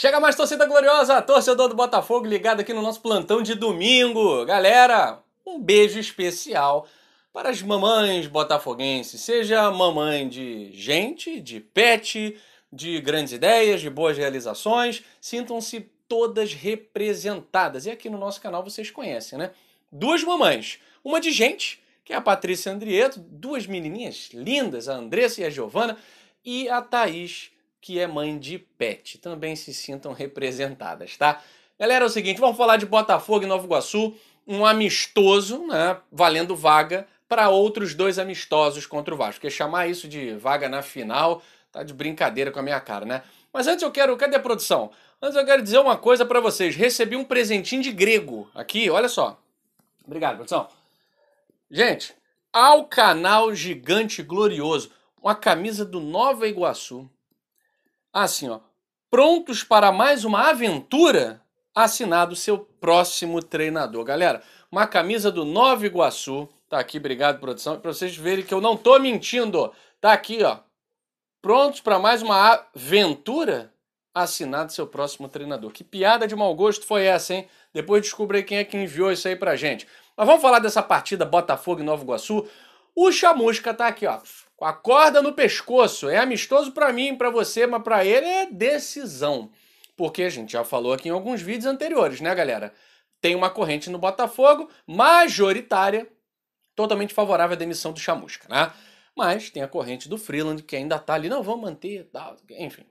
Chega mais torcida gloriosa, torcedor do Botafogo ligado aqui no nosso plantão de domingo. Galera, um beijo especial para as mamães botafoguenses, seja mamãe de gente, de pet, de grandes ideias, de boas realizações, sintam-se todas representadas. E aqui no nosso canal vocês conhecem, né? Duas mamães, uma de gente, que é a Patrícia Andrieto, duas menininhas lindas, a Andressa e a Giovana, e a Thaís que é mãe de pet. Também se sintam representadas, tá? Galera, é o seguinte, vamos falar de Botafogo e Nova Iguaçu, um amistoso, né, valendo vaga para outros dois amistosos contra o Vasco. Porque chamar isso de vaga na final tá de brincadeira com a minha cara, né? Mas antes eu quero, cadê a produção? Antes eu quero dizer uma coisa para vocês. Recebi um presentinho de grego aqui, olha só. Obrigado, produção. Gente, ao canal Gigante Glorioso, uma camisa do Nova Iguaçu assim, ó. Prontos para mais uma aventura? Assinado seu próximo treinador. Galera, uma camisa do Nova Iguaçu. Tá aqui, obrigado, produção. Para vocês verem que eu não tô mentindo. Tá aqui, ó. Prontos para mais uma aventura? Assinado seu próximo treinador. Que piada de mau gosto foi essa, hein? Depois descobri quem é que enviou isso aí pra gente. Mas vamos falar dessa partida Botafogo e Nova Iguaçu. O Chamusca tá aqui, ó com a corda no pescoço. É amistoso para mim, para você, mas para ele é decisão. Porque a gente já falou aqui em alguns vídeos anteriores, né, galera? Tem uma corrente no Botafogo majoritária, totalmente favorável à demissão do Chamusca, né? Mas tem a corrente do Freeland que ainda tá ali, não, vamos manter, tá, enfim.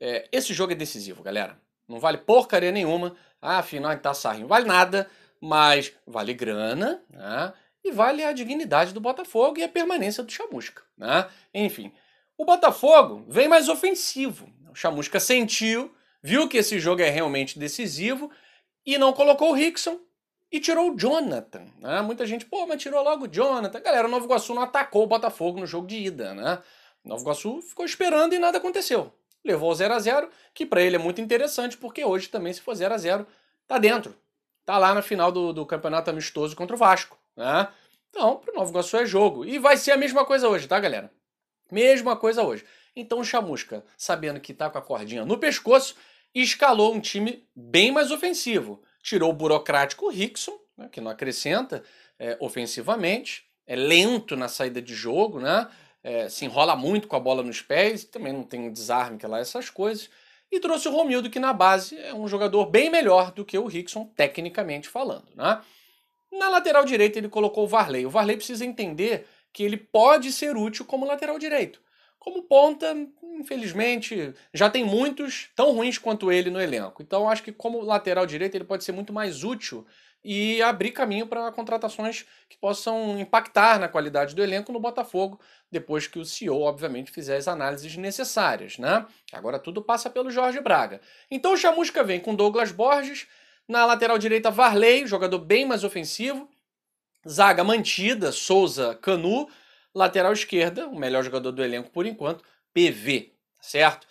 É, esse jogo é decisivo, galera. Não vale porcaria nenhuma. Ah, afinal, tá sarrinho. Vale nada, mas vale grana, né? E vale a dignidade do Botafogo e a permanência do Chamusca. Né? Enfim, o Botafogo vem mais ofensivo. O Chamusca sentiu, viu que esse jogo é realmente decisivo e não colocou o Rickson e tirou o Jonathan. Né? Muita gente, pô, mas tirou logo o Jonathan. Galera, o Novo Iguaçu não atacou o Botafogo no jogo de ida. Né? O Novo Iguaçu ficou esperando e nada aconteceu. Levou o 0 a 0 que para ele é muito interessante, porque hoje também, se for 0 a 0 tá dentro. Tá lá na final do, do campeonato amistoso contra o Vasco. Né? Então, para o Nova Iguaçu é jogo. E vai ser a mesma coisa hoje, tá, galera? Mesma coisa hoje. Então o Chamusca, sabendo que tá com a cordinha no pescoço, escalou um time bem mais ofensivo. Tirou o burocrático Rickson, né, que não acrescenta é, ofensivamente, é lento na saída de jogo, né? É, se enrola muito com a bola nos pés, também não tem desarme que lá essas coisas. E trouxe o Romildo, que na base é um jogador bem melhor do que o Rickson, tecnicamente falando, né? Na lateral direita ele colocou o Varley. O Varley precisa entender que ele pode ser útil como lateral direito. Como ponta, infelizmente, já tem muitos tão ruins quanto ele no elenco. Então acho que como lateral direito ele pode ser muito mais útil e abrir caminho para contratações que possam impactar na qualidade do elenco no Botafogo, depois que o CEO, obviamente, fizer as análises necessárias, né? Agora tudo passa pelo Jorge Braga. Então o Chamusca vem com Douglas Borges, na lateral direita, Varley, jogador bem mais ofensivo. Zaga mantida, Souza, Canu. Lateral esquerda, o melhor jogador do elenco por enquanto, PV, certo?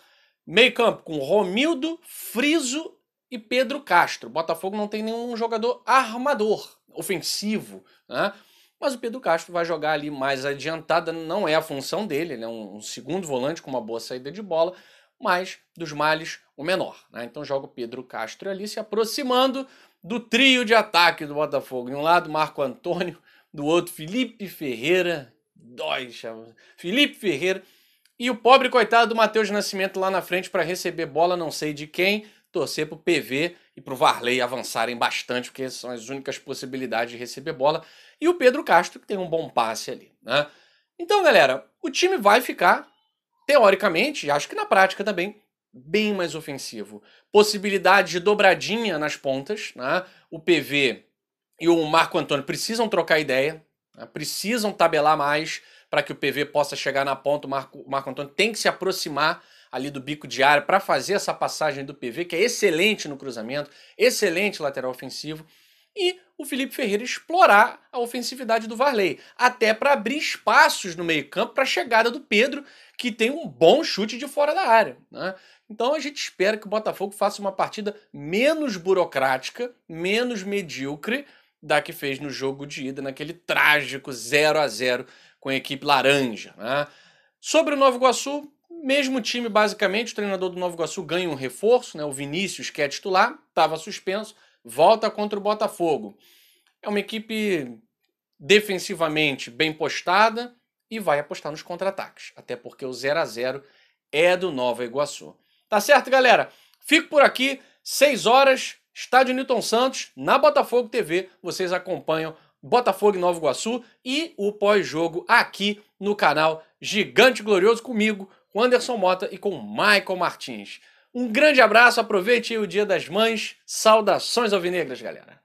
Meio campo com Romildo, Friso e Pedro Castro. Botafogo não tem nenhum jogador armador, ofensivo, né? Mas o Pedro Castro vai jogar ali mais adiantada, não é a função dele, ele é um segundo volante com uma boa saída de bola, mas dos males o menor. Né? Então joga o Pedro Castro ali se aproximando do trio de ataque do Botafogo. De um lado, Marco Antônio, do outro, Felipe Ferreira. Dói, chama. Felipe Ferreira. E o pobre coitado do Matheus Nascimento lá na frente para receber bola, não sei de quem, torcer para o PV e para o Varley avançarem bastante, porque são as únicas possibilidades de receber bola. E o Pedro Castro, que tem um bom passe ali. Né? Então, galera, o time vai ficar teoricamente, acho que na prática também, bem mais ofensivo. Possibilidade de dobradinha nas pontas, né? O PV e o Marco Antônio precisam trocar ideia, né? precisam tabelar mais para que o PV possa chegar na ponta. O Marco, o Marco Antônio tem que se aproximar ali do bico de área para fazer essa passagem do PV, que é excelente no cruzamento, excelente lateral ofensivo e o Felipe Ferreira explorar a ofensividade do Varley, até para abrir espaços no meio-campo para a chegada do Pedro, que tem um bom chute de fora da área. Né? Então a gente espera que o Botafogo faça uma partida menos burocrática, menos medíocre da que fez no jogo de ida, naquele trágico 0 a 0 com a equipe laranja. Né? Sobre o Novo Iguaçu, Mesmo time, basicamente, o treinador do Nova Iguaçu ganha um reforço, né? O Vinícius, que é titular, estava suspenso, volta contra o Botafogo. É uma equipe defensivamente bem postada e vai apostar nos contra-ataques, até porque o 0 a 0 é do Nova Iguaçu. Tá certo, galera? Fico por aqui, 6 horas, estádio Newton Santos, na Botafogo TV, vocês acompanham Botafogo e Nova Iguaçu e o pós-jogo aqui no canal Gigante Glorioso comigo, com Anderson Mota e com Michael Martins. Um grande abraço, aproveite o Dia das Mães. Saudações alvinegras, galera.